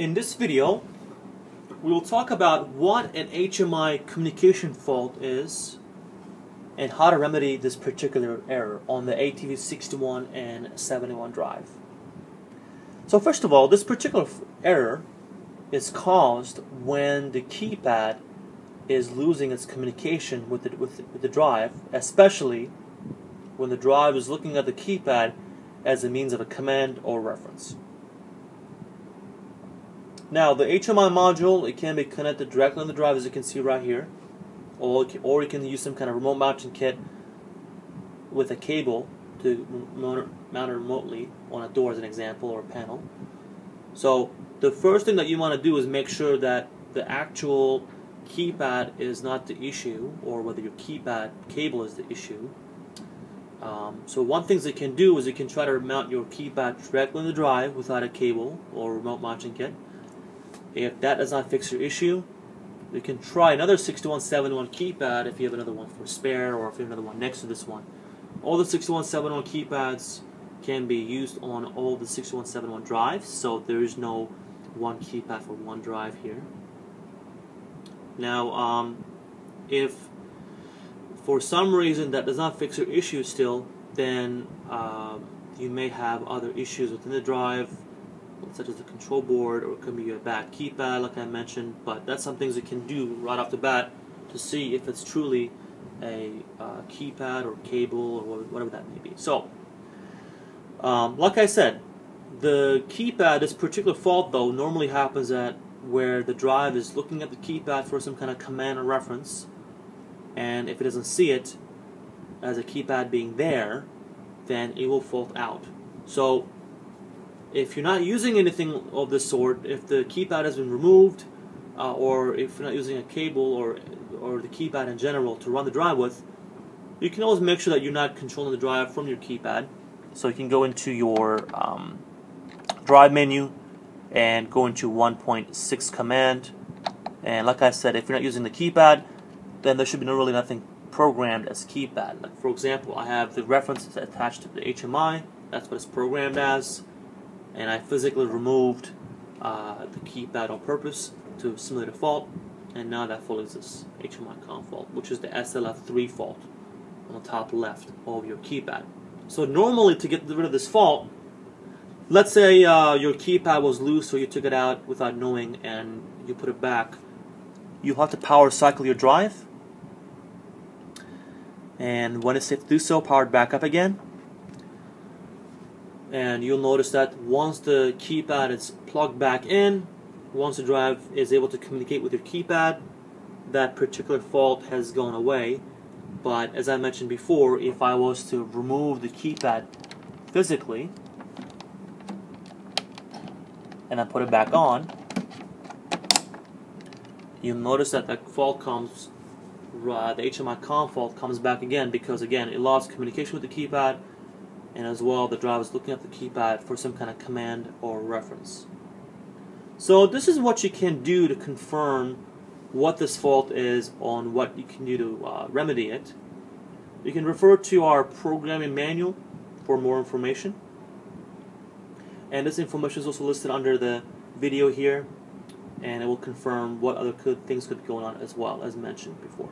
In this video, we will talk about what an HMI communication fault is and how to remedy this particular error on the ATV61 and 71 drive. So first of all, this particular error is caused when the keypad is losing its communication with the, with, with the drive, especially when the drive is looking at the keypad as a means of a command or reference. Now the HMI module, it can be connected directly on the drive as you can see right here. Or, or you can use some kind of remote mounting kit with a cable to mount it remotely on a door as an example or a panel. So the first thing that you want to do is make sure that the actual keypad is not the issue or whether your keypad cable is the issue. Um, so one thing that you can do is you can try to mount your keypad directly in the drive without a cable or remote mounting kit. If that does not fix your issue, you can try another 6171 keypad if you have another one for spare or if you have another one next to this one. All the 6171 keypads can be used on all the 6171 drives, so there is no one keypad for one drive here. Now, um, if for some reason that does not fix your issue still, then uh, you may have other issues within the drive, such as the control board, or it could be a back keypad, like I mentioned. But that's some things you can do right off the bat to see if it's truly a uh, keypad or cable or whatever that may be. So, um, like I said, the keypad, this particular fault though, normally happens at where the drive is looking at the keypad for some kind of command or reference, and if it doesn't see it as a keypad being there, then it will fault out. So if you're not using anything of this sort, if the keypad has been removed, uh, or if you're not using a cable or or the keypad in general to run the drive with, you can always make sure that you're not controlling the drive from your keypad. So you can go into your um, drive menu and go into 1.6 command. And like I said, if you're not using the keypad, then there should be really nothing programmed as keypad. Like for example, I have the references attached to the HMI. That's what it's programmed as and I physically removed uh, the keypad on purpose to simulate a fault. And now that fault is this HMI COM fault which is the SLF3 fault on the top left of your keypad. So normally to get rid of this fault let's say uh, your keypad was loose or you took it out without knowing and you put it back you have to power cycle your drive. And when it's safe to do so power it back up again and you'll notice that once the keypad is plugged back in once the drive is able to communicate with your keypad that particular fault has gone away. But as I mentioned before if I was to remove the keypad physically and then put it back on you'll notice that the fault comes uh, the HMI COM fault comes back again because again it lost communication with the keypad and as well the drive is looking at the keypad for some kind of command or reference. So this is what you can do to confirm what this fault is on what you can do to uh, remedy it. You can refer to our programming manual for more information. And this information is also listed under the video here and it will confirm what other could, things could be going on as well as mentioned before.